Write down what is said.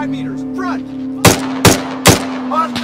Five meters, front! Hostile!